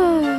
Oh.